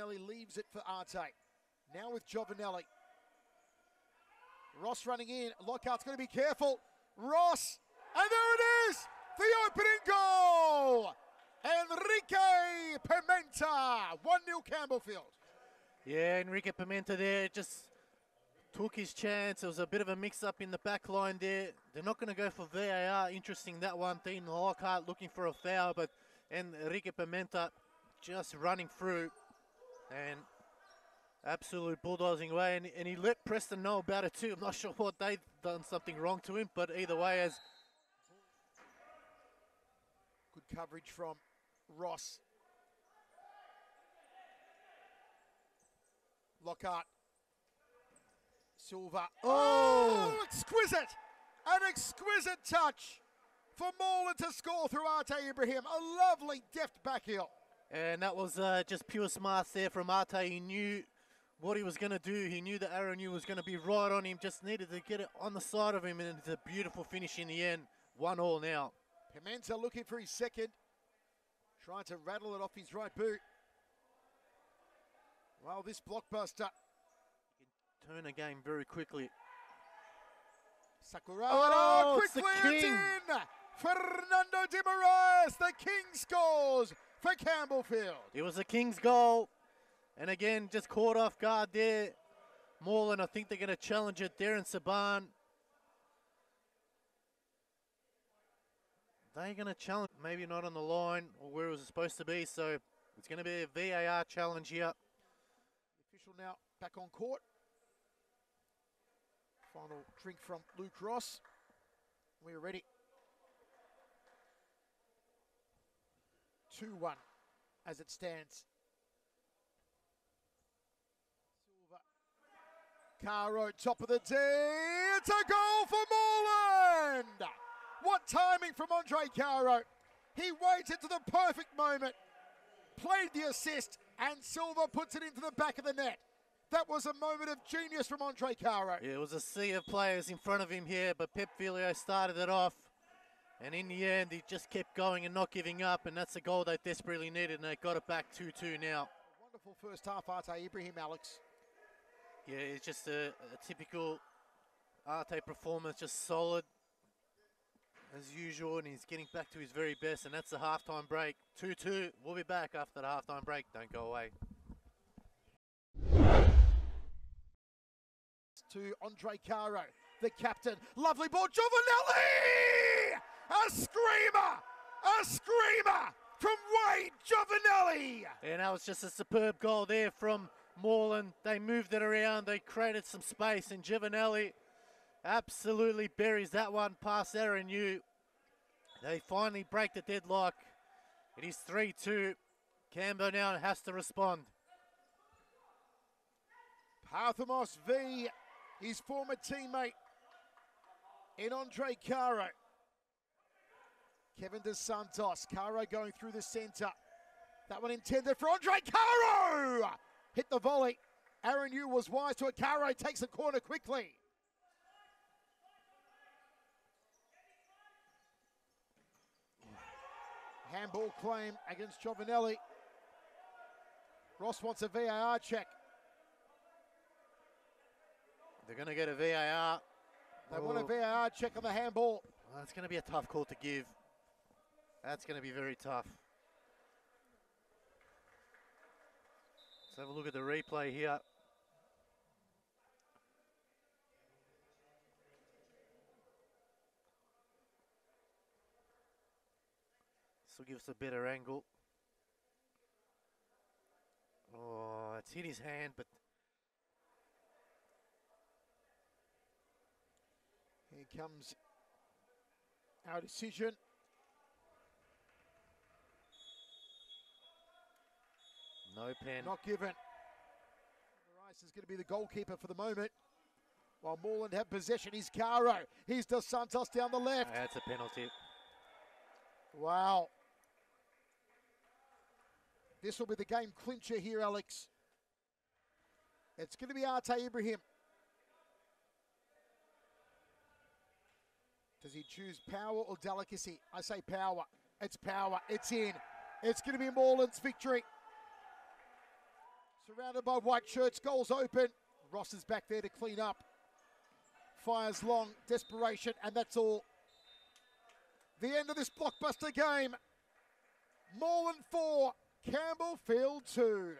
Giovanelli leaves it for Arte. Now with Giovanelli. Ross running in. Lockhart's going to be careful. Ross, and there it is! The opening goal! Enrique Pimenta, 1 0 Campbellfield. Yeah, Enrique Pimenta there just took his chance. It was a bit of a mix up in the back line there. They're not going to go for VAR. Interesting that one. Dean Lockhart looking for a foul, but Enrique Pimenta just running through and absolute bulldozing away. And, and he let Preston know about it too. I'm not sure what they've done something wrong to him, but either way, as Good coverage from Ross. Lockhart. Silva. Oh, oh, exquisite! An exquisite touch for Moreland to score through Arte Ibrahim. A lovely deft back heel. And that was uh, just pure smarts there from Arte. He knew what he was going to do. He knew that Aaron was going to be right on him. Just needed to get it on the side of him, and it's a beautiful finish in the end. One all now. Pimenta looking for his second. Trying to rattle it off his right boot. Well, this blockbuster. Turn a game very quickly. Sakurada Oh, quickly it's king. in. Fernando de Moraes, the king scores for Campbellfield. It was a King's goal. And again, just caught off guard there. Moreland, I think they're going to challenge it. Darren Saban. They're going to challenge, maybe not on the line or where it was supposed to be. So it's going to be a VAR challenge here. Official now back on court. Final drink from Luke Ross. We're ready. 2 1 as it stands. Silva. Caro, top of the tee. It's a goal for Moreland! What timing from Andre Caro. He waited to the perfect moment, played the assist, and Silva puts it into the back of the net. That was a moment of genius from Andre Caro. Yeah, it was a sea of players in front of him here, but Pep Filio started it off. And in the end, he just kept going and not giving up, and that's the goal they desperately needed, and they got it back 2-2 now. Wonderful first half, Arte Ibrahim, Alex. Yeah, it's just a, a typical Arte performance, just solid as usual, and he's getting back to his very best, and that's the halftime break. 2-2, we'll be back after the halftime break. Don't go away. To Andre Caro, the captain. Lovely ball, Giovanelli! A screamer! A screamer from Wade Giovanelli! And that was just a superb goal there from Moreland. They moved it around, they created some space, and Giovanelli absolutely buries that one past Aaron Yu. They finally break the deadlock. It is 3 2. Cambo now has to respond. Parthamos v his former teammate in Andre Caro. Kevin De Santos. Caro going through the centre. That one intended for Andre Caro! Hit the volley. Aaron Yu was wise to it. Caro takes the corner quickly. Handball claim against Giovanelli. Ross wants a VAR check. They're going to get a VAR. They want a Oh. VAR check on the handball. Well, it's going to be a tough call to give. That's going to be very tough. Let's have a look at the replay here. This will give us a better angle. Oh, it's in his hand, but Here comes our decision. No pen. Not given. Rice is going to be the goalkeeper for the moment. While Moreland have possession, he's Caro. He's Dos Santos down the left. That's a penalty. Wow. This will be the game clincher here, Alex. It's going to be Arte Ibrahim. Does he choose power or delicacy? I say power. It's power. It's in. It's going to be Moreland's victory. Surrounded by white shirts, goals open. Ross is back there to clean up. Fires long, desperation, and that's all. The end of this blockbuster game. Moreland 4, Campbellfield 2.